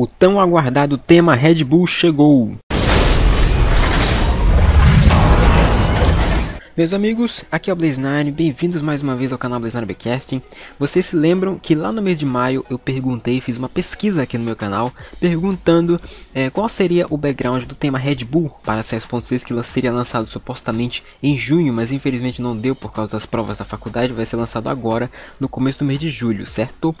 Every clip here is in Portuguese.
O tão aguardado tema Red Bull chegou! Meus amigos, aqui é o Blaze9, bem-vindos mais uma vez ao canal Blaze9 Backcasting. Vocês se lembram que lá no mês de maio eu perguntei, fiz uma pesquisa aqui no meu canal, perguntando é, qual seria o background do tema Red Bull para 6.6 que seria lançado supostamente em junho, mas infelizmente não deu por causa das provas da faculdade, vai ser lançado agora, no começo do mês de julho, certo?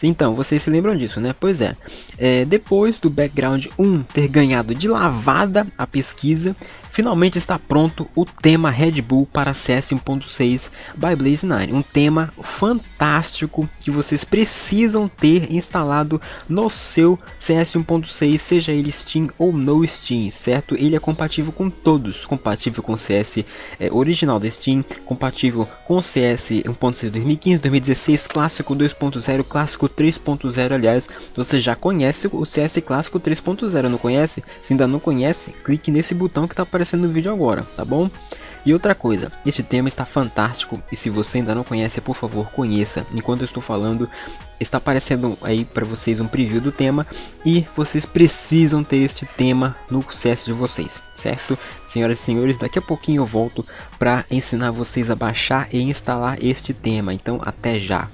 Então, vocês se lembram disso, né? Pois é, é depois do background 1 ter ganhado de lavada a pesquisa, finalmente está pronto o tema Red Bull para CS 1.6 by Blaze9. Um tema fantástico que vocês precisam ter instalado no seu CS 1.6, seja ele Steam ou no Steam, certo? Ele é compatível com todos, compatível com CS é, original da Steam, compatível com CS 1.6 2015, 2016, clássico 2.0, clássico 3.0, aliás, você já conhece o CS clássico 3.0, não conhece? Se ainda não conhece, clique nesse botão que está aparecendo aparecendo no vídeo agora, tá bom? E outra coisa, este tema está fantástico e se você ainda não conhece, por favor, conheça. Enquanto eu estou falando, está aparecendo aí para vocês um preview do tema e vocês precisam ter este tema no CS de vocês, certo? Senhoras e senhores, daqui a pouquinho eu volto para ensinar vocês a baixar e instalar este tema. Então, até já.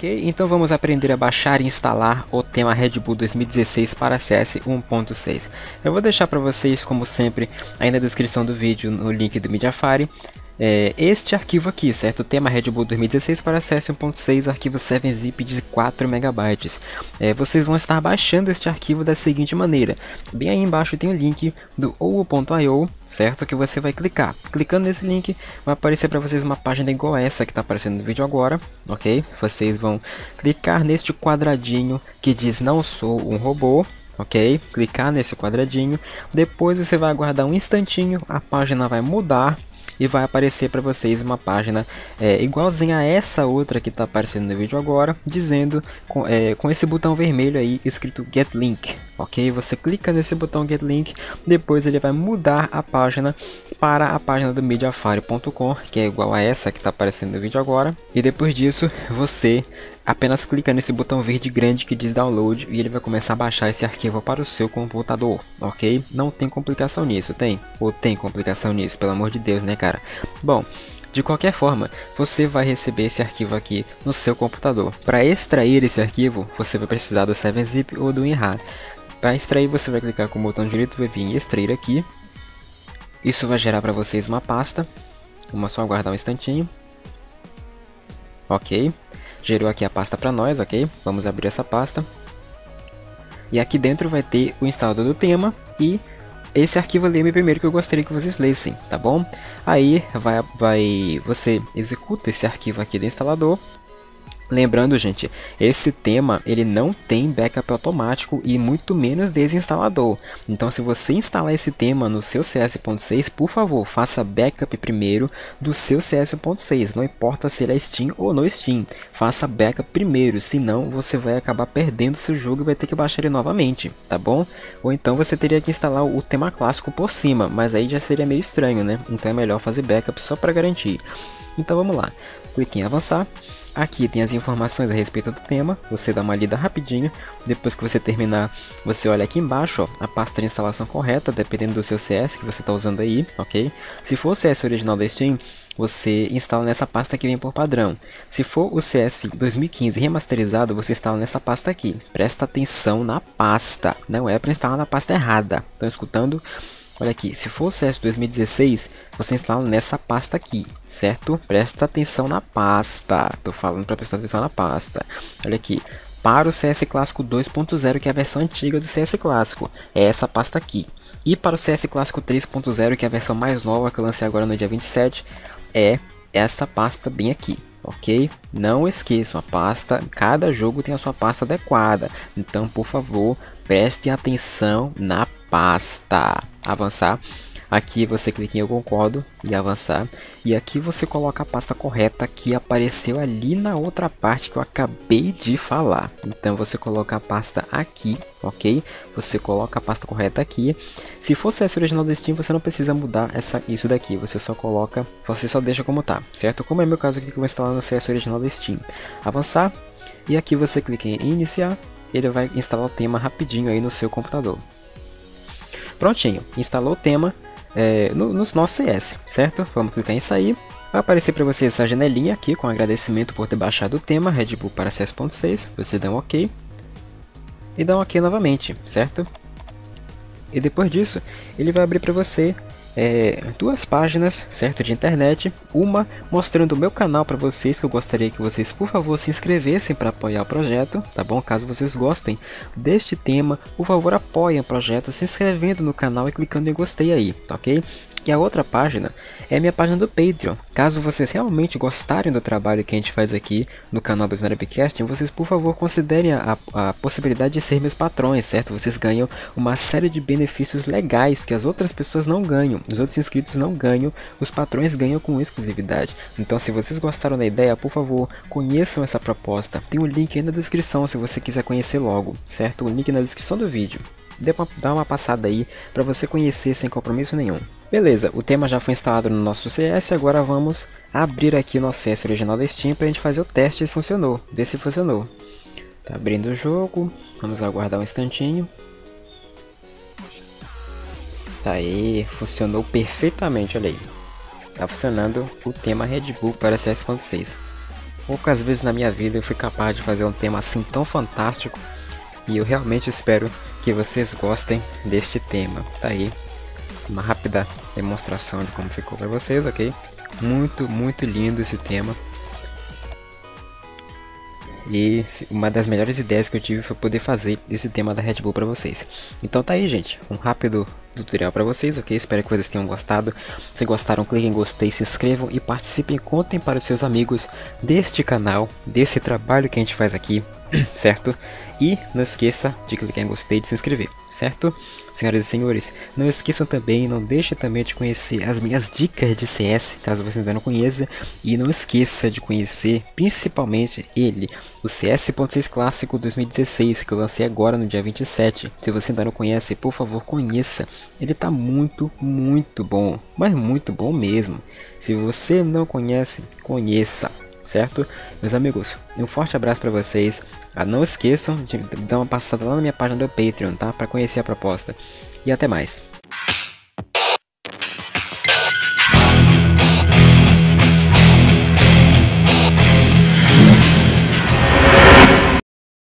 Ok, então vamos aprender a baixar e instalar o tema Red Bull 2016 para CS 1.6. Eu vou deixar para vocês, como sempre, aí na descrição do vídeo, no link do Mediafire, é, este arquivo aqui, certo? O tema Red Bull 2016 para CS 1.6, arquivo 7-zip de 4 MB. É, vocês vão estar baixando este arquivo da seguinte maneira. Bem aí embaixo tem o link do ou.io certo? Que você vai clicar. Clicando nesse link, vai aparecer para vocês uma página igual essa que está aparecendo no vídeo agora, ok? Vocês vão clicar neste quadradinho que diz não sou um robô, ok? Clicar nesse quadradinho, depois você vai aguardar um instantinho, a página vai mudar e vai aparecer para vocês uma página é, igualzinha a essa outra que está aparecendo no vídeo agora, dizendo com, é, com esse botão vermelho aí escrito Get Link, ok? Você clica nesse botão Get Link, depois ele vai mudar a página para a página do Mediafire.com, que é igual a essa que está aparecendo no vídeo agora, e depois disso você apenas clica nesse botão verde grande que diz download e ele vai começar a baixar esse arquivo para o seu computador, ok? Não tem complicação nisso, tem? Ou tem complicação nisso, pelo amor de Deus, né cara? Bom, de qualquer forma, você vai receber esse arquivo aqui no seu computador. Para extrair esse arquivo, você vai precisar do 7-zip ou do WinRAR. Para extrair, você vai clicar com o botão direito, vai vir extrair aqui. Isso vai gerar para vocês uma pasta. Vamos só aguardar um instantinho. Ok. Gerou aqui a pasta para nós, ok? Vamos abrir essa pasta. E aqui dentro vai ter o instalador do tema e esse arquivo ali é primeiro que eu gostaria que vocês lessem, tá bom? Aí vai, vai, você executa esse arquivo aqui do instalador Lembrando, gente, esse tema ele não tem backup automático e muito menos desinstalador. Então, se você instalar esse tema no seu CS.6, por favor, faça backup primeiro do seu CS.6. Não importa se ele é Steam ou no Steam, faça backup primeiro, senão você vai acabar perdendo seu jogo e vai ter que baixar ele novamente, tá bom? Ou então você teria que instalar o tema clássico por cima, mas aí já seria meio estranho, né? Então é melhor fazer backup só para garantir. Então vamos lá, clique em avançar. Aqui tem as informações a respeito do tema, você dá uma lida rapidinho, depois que você terminar, você olha aqui embaixo, ó, a pasta de instalação correta, dependendo do seu CS que você está usando aí, ok? Se for o CS original da Steam, você instala nessa pasta que vem por padrão. Se for o CS 2015 remasterizado, você instala nessa pasta aqui. Presta atenção na pasta, não é para instalar na pasta errada. Estão escutando? Olha aqui, se for o CS 2016, você instala nessa pasta aqui, certo? Presta atenção na pasta. Tô falando para prestar atenção na pasta. Olha aqui, para o CS Clássico 2.0, que é a versão antiga do CS Clássico, é essa pasta aqui. E para o CS Clássico 3.0, que é a versão mais nova que eu lancei agora no dia 27, é esta pasta bem aqui, ok? Não esqueçam, a pasta, cada jogo tem a sua pasta adequada, então por favor, preste atenção na pasta avançar. Aqui você clica em eu concordo e avançar. E aqui você coloca a pasta correta que apareceu ali na outra parte que eu acabei de falar. Então você coloca a pasta aqui, ok? Você coloca a pasta correta aqui. Se for CS original do Steam, você não precisa mudar essa, isso daqui. Você só coloca, você só deixa como tá, certo? Como é meu caso aqui que eu vou instalar no CS original do Steam. Avançar. E aqui você clica em iniciar. Ele vai instalar o tema rapidinho aí no seu computador. Prontinho, instalou o tema é, no, no nosso CS, certo? Vamos clicar em sair. Vai aparecer para você essa janelinha aqui com agradecimento por ter baixado o tema Red Bull para CS.6. Você dá um OK. E dá um OK novamente, certo? E depois disso, ele vai abrir para você é, duas páginas, certo, de internet, uma mostrando o meu canal para vocês, que eu gostaria que vocês, por favor, se inscrevessem para apoiar o projeto, tá bom? Caso vocês gostem deste tema, por favor, apoiem o projeto se inscrevendo no canal e clicando em gostei aí, tá ok? E a outra página é minha página do Patreon. Caso vocês realmente gostarem do trabalho que a gente faz aqui no canal do Snarpcast, vocês por favor considerem a, a, possibilidade de ser meus patrões, certo? Vocês ganham uma série de benefícios legais que as outras pessoas não ganham, os outros inscritos não ganham, os patrões ganham com exclusividade. Então se vocês gostaram da ideia, por favor, conheçam essa proposta. Tem um link aí na descrição se você quiser conhecer logo, certo? O link na descrição do vídeo. Dê uma, dá uma passada aí para você conhecer sem compromisso nenhum. Beleza, o tema já foi instalado no nosso CS, agora vamos abrir aqui o nosso CS original da Steam para a gente fazer o teste se funcionou, ver se funcionou. Tá abrindo o jogo, vamos aguardar um instantinho. Tá aí, funcionou perfeitamente, olha aí. Tá funcionando o tema Red Bull para CS.6. Poucas vezes na minha vida eu fui capaz de fazer um tema assim tão fantástico e eu realmente espero que vocês gostem deste tema. Tá aí, uma rápida demonstração de como ficou para vocês, ok? Muito, muito lindo esse tema. E uma das melhores ideias que eu tive foi poder fazer esse tema da Red Bull para vocês. Então tá aí, gente, um rápido tutorial para vocês, ok? Espero que vocês tenham gostado. Se gostaram, cliquem em gostei, se inscrevam e participem, contem para os seus amigos deste canal, desse trabalho que a gente faz aqui, certo? E não esqueça de clicar em gostei e de se inscrever, certo? Senhoras e senhores, não esqueçam também, não deixe também de conhecer as minhas dicas de CS, caso você ainda não conheça, e não esqueça de conhecer principalmente ele, o CS.6 Clássico 2016, que eu lancei agora no dia 27. Se você ainda não conhece, por favor conheça, ele tá muito, muito bom, mas muito bom mesmo. Se você não conhece, conheça certo? Meus amigos, um forte abraço para vocês. Ah, não esqueçam de dar uma passada lá na minha página do Patreon, tá? Para conhecer a proposta. E até mais.